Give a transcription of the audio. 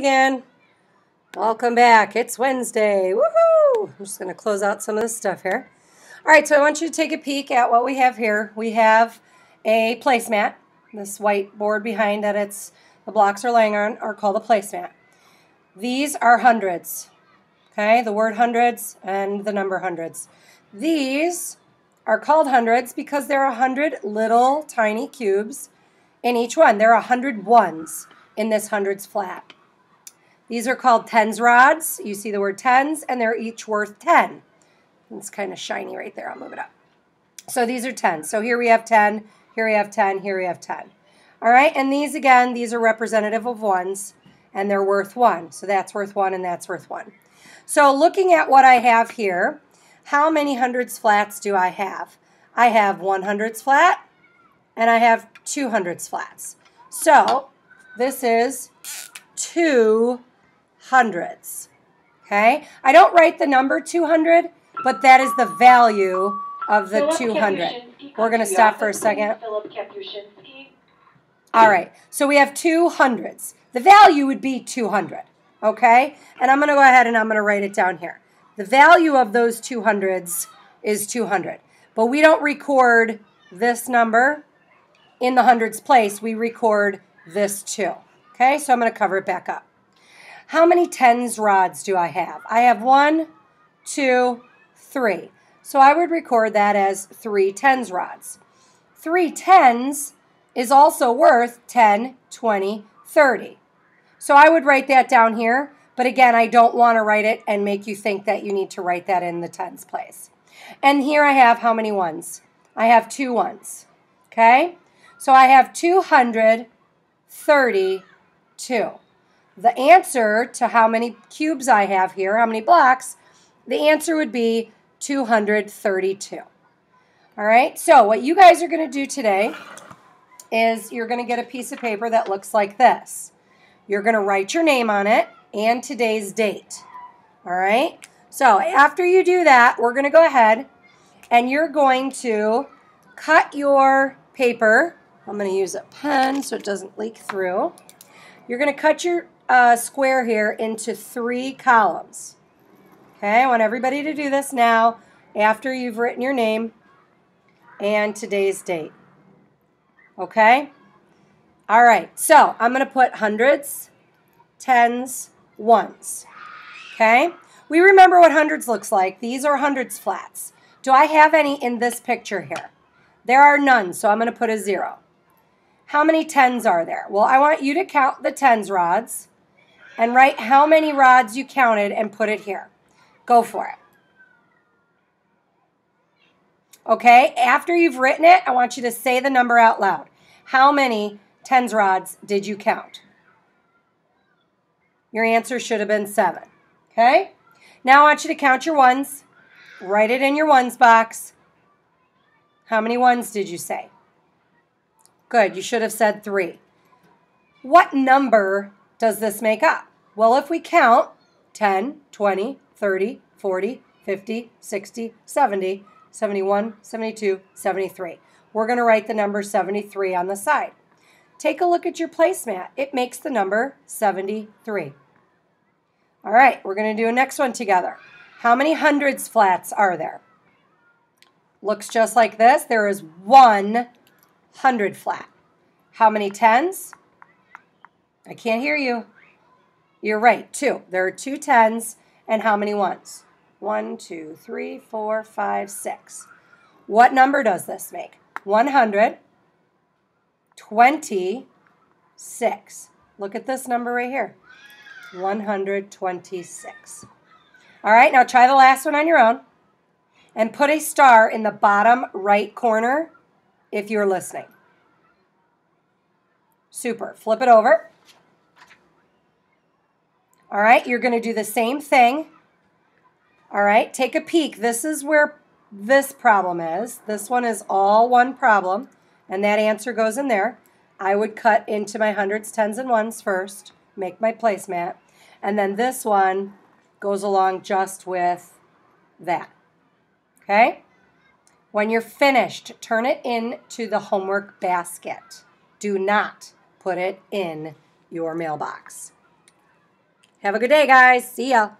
again. Welcome back. It's Wednesday. Woohoo! I'm just going to close out some of this stuff here. All right, so I want you to take a peek at what we have here. We have a placemat. This white board behind that it's the blocks are laying on are called a placemat. These are hundreds. Okay, the word hundreds and the number hundreds. These are called hundreds because there are a hundred little tiny cubes in each one. There are a hundred ones in this hundreds flat. These are called tens rods. You see the word tens, and they're each worth 10. It's kind of shiny right there. I'll move it up. So these are 10. So here we have 10, here we have 10, here we have 10. All right, and these again, these are representative of ones, and they're worth 1. So that's worth 1, and that's worth 1. So looking at what I have here, how many hundreds flats do I have? I have one hundreds flat, and I have two hundreds flats. So this is two hundreds. Okay? I don't write the number 200, but that is the value of the 200. We're going to stop for a second. All right. So we have two hundreds. The value would be 200. Okay? And I'm going to go ahead and I'm going to write it down here. The value of those 200s is 200. But we don't record this number in the hundreds place. We record this too. Okay, so I'm going to cover it back up. How many tens rods do I have? I have one, two, three. So I would record that as three tens rods. Three tens is also worth 10, 20, 30. So I would write that down here, but again, I don't want to write it and make you think that you need to write that in the tens place. And here I have how many ones? I have two ones, okay? So I have 232. The answer to how many cubes I have here, how many blocks, the answer would be 232. All right, so what you guys are going to do today is you're going to get a piece of paper that looks like this. You're going to write your name on it and today's date. All right, so after you do that, we're going to go ahead and you're going to cut your paper. I'm going to use a pen so it doesn't leak through. You're going to cut your uh, square here into three columns. Okay, I want everybody to do this now after you've written your name and today's date. Okay? All right, so I'm going to put hundreds, tens, ones. Okay? We remember what hundreds looks like. These are hundreds flats. Do I have any in this picture here? There are none, so I'm going to put a zero. How many tens are there? Well, I want you to count the tens rods and write how many rods you counted and put it here. Go for it. Okay, after you've written it, I want you to say the number out loud. How many tens rods did you count? Your answer should have been seven. Okay? Now I want you to count your ones. Write it in your ones box. How many ones did you say? Good, you should have said three. What number does this make up? Well, if we count 10, 20, 30, 40, 50, 60, 70, 71, 72, 73. We're going to write the number 73 on the side. Take a look at your placemat. It makes the number 73. All right, we're going to do a next one together. How many hundreds flats are there? Looks just like this. There is one hundred flat. How many tens? I can't hear you. You're right, two. There are two tens, and how many ones? One, two, three, four, five, six. What number does this make? 126. Look at this number right here. 126. All right, now try the last one on your own. And put a star in the bottom right corner if you're listening. Super. Flip it over. All right, you're going to do the same thing. All right, take a peek. This is where this problem is. This one is all one problem, and that answer goes in there. I would cut into my hundreds, tens, and ones first, make my placemat, and then this one goes along just with that. Okay? When you're finished, turn it into the homework basket. Do not put it in your mailbox. Have a good day, guys. See ya.